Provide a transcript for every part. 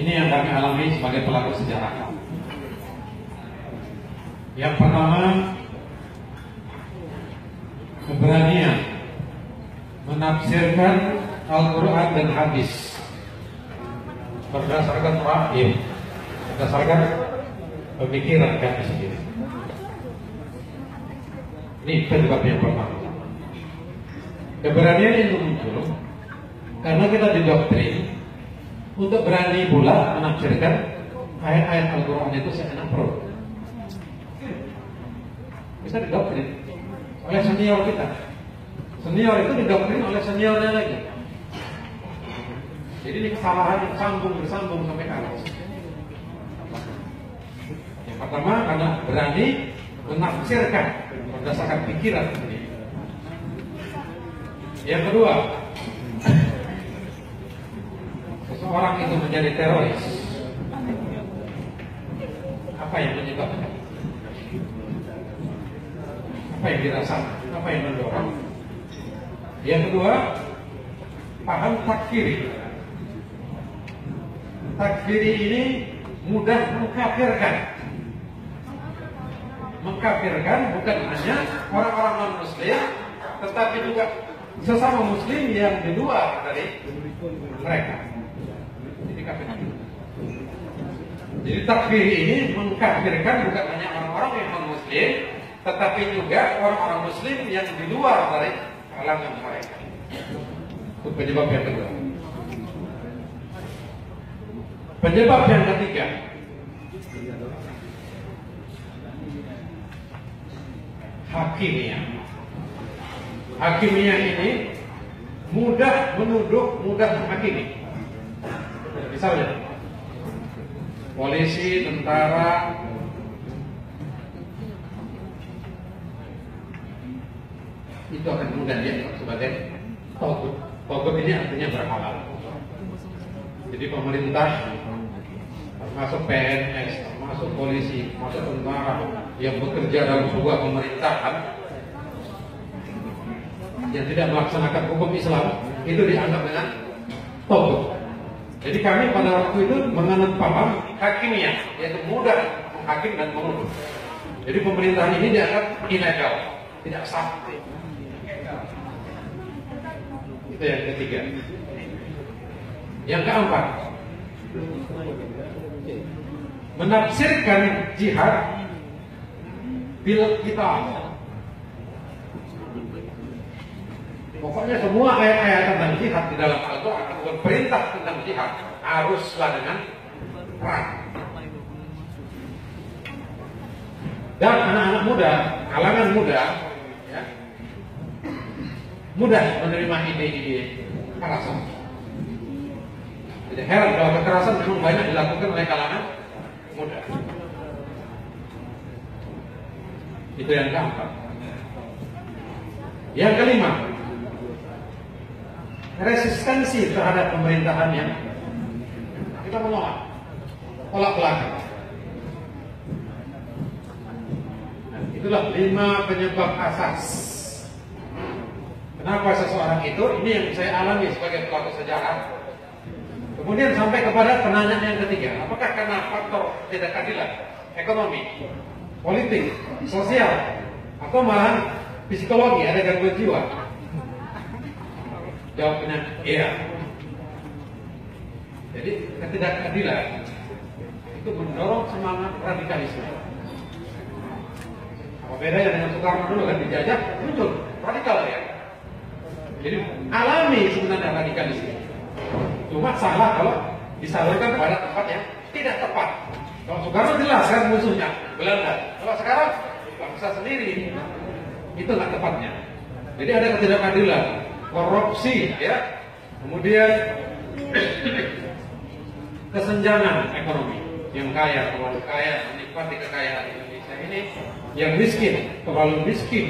Ini yang kami alami sebagai pelaku sejarah. Yang pertama, keberanian menafsirkan Al-Quran dan hadis berdasarkan rahim, berdasarkan pemikiran kami sendiri. Ini penyebab yang pertama. Keberanian itu muncul karena kita didoktrin untuk berani pula menafsirkan ayat-ayat Al-Quran itu seenak perut. Bisa didoktrin oleh senior kita. Senior itu didoktrin oleh seniornya lagi. Jadi ini kesalahan sambung bersambung sampai ke atas. Yang pertama karena berani menafsirkan berdasarkan pikiran sendiri. Yang kedua, seseorang itu menjadi teroris. Apa yang menyebabkan? Apa yang dirasakan? Apa yang mendorong? Yang kedua, paham takfiri. Takfiri ini mudah mengkafirkan. Mengkafirkan bukan hanya orang-orang non-muslim, tetapi juga sesama muslim yang di luar dari mereka. Jadi kafir. Jadi takfir ini mengkafirkan bukan hanya orang-orang yang non-muslim, tetapi juga orang-orang muslim yang di luar dari kalangan mereka. Itu penyebab yang kedua. Penyebab yang ketiga. Hakimiyah. Hakimiyah ini mudah menuduh, mudah menghakimi. Misalnya, polisi, tentara, itu akan mudah dia sebagai togut. Togut ini artinya berhalal. Jadi pemerintah termasuk PNS, termasuk polisi, termasuk tentara yang bekerja dalam sebuah pemerintahan yang tidak melaksanakan hukum Islam itu dianggap dengan togut. Jadi kami pada waktu itu menganut paham hakimiyah, yaitu mudah menghakim dan menuduh. Jadi pemerintahan ini dianggap ilegal, tidak sah. Itu yang ketiga. Yang keempat, menafsirkan jihad bil kita. Pokoknya semua ayat-ayat tentang jihad di dalam Al-Quran ataupun perintah tentang jihad haruslah dengan perang. Dan anak-anak muda, kalangan muda, ya, mudah menerima ide-ide kekerasan. Jadi heran kalau kekerasan memang banyak dilakukan oleh kalangan muda. Itu yang keempat. Yang kelima, resistensi terhadap pemerintahan yang kita menolak, tolak belakang. Itulah lima penyebab asas. Kenapa seseorang itu, ini yang saya alami sebagai pelaku sejarah. Kemudian sampai kepada penanyaan yang ketiga, apakah karena faktor tidak keadilan, ekonomi, politik, sosial, atau malah psikologi, ada gangguan jiwa? Jawabnya iya. Jadi ketidakadilan itu mendorong semangat radikalisme. Apa bedanya dengan Soekarno dulu kan dijajah muncul radikal ya. Jadi alami sebenarnya radikalisme. Cuma salah kalau disalurkan pada tempat yang tidak tepat. Kalau Soekarno jelas kan musuhnya Belanda. Kalau sekarang bangsa sendiri itu nggak tepatnya. Jadi ada ketidakadilan korupsi ya. Kemudian kesenjangan ekonomi. Yang kaya terlalu kaya menikmati kekayaan Indonesia ini. Yang miskin terlalu miskin.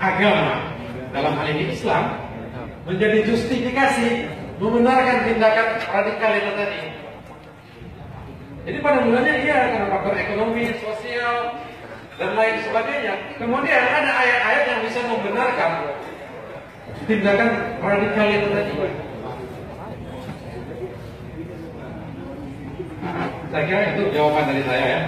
Agama dalam hal ini Islam menjadi justifikasi membenarkan tindakan radikal itu tadi. Jadi pada mulanya iya karena faktor ekonomi sosial dan lain sebagainya. Kemudian ada ayat-ayat yang bisa membenarkan tindakan radikal itu tadi. Saya kira itu jawaban dari saya ya.